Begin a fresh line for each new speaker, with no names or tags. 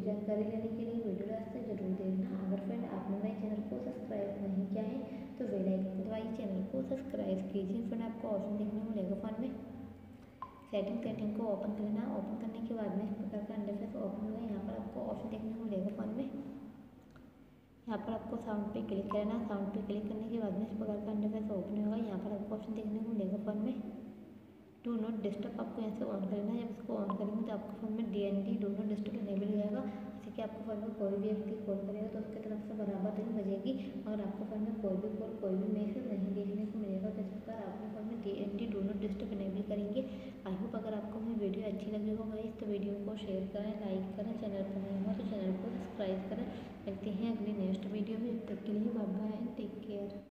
पूरी जानकारी लेने के लिए वीडियो लास्ट तक ज़रूर देखना। अगर फ्रेंड आपने मेरे चैनल को सब्सक्राइब नहीं किया है तो बेल आइकन चैनल को सब्सक्राइब कीजिए। फ्रेंड आपको ऑप्शन देखने को मिलेगा फ़ोन में। सेटिंग सेटिंग को ओपन करना। ओपन करने के बाद में इस प्रकार का ओपन होगा यहाँ पर आपको ऑप्शन देखने को मिलेगा फ़ोन में। यहाँ पर आपको साउंड पे क्लिक करना। साउंड पे क्लिक करने के बाद में इस प्रकार का इंटरफेस ओपन होगा। यहाँ पर आपको ऑप्शन देखने को मिलेगा फ़ोन में। डू नॉट डिस्टर्ब आपको यहाँ से ऑन करना है। जब इसको ऑन करेंगे तो आपके फ़ोन में D N D do not disturb enable हो जाएगा जैसे कि आपको फ़ोन में कोई भी व्यक्ति कॉल करेगा तो उसके तरफ़ से बराबर दिन बजेगी और आपको फ़ोन में कोई भी कॉल कोई भी मैसेज नहीं देखने को मिलेगा। इस प्रकार आपने फ़ोन में D do not disturb enable करेंगे। आई होप अगर आपको मेरी वीडियो अच्छी लगी हो गई तो वीडियो को शेयर करें लाइक करें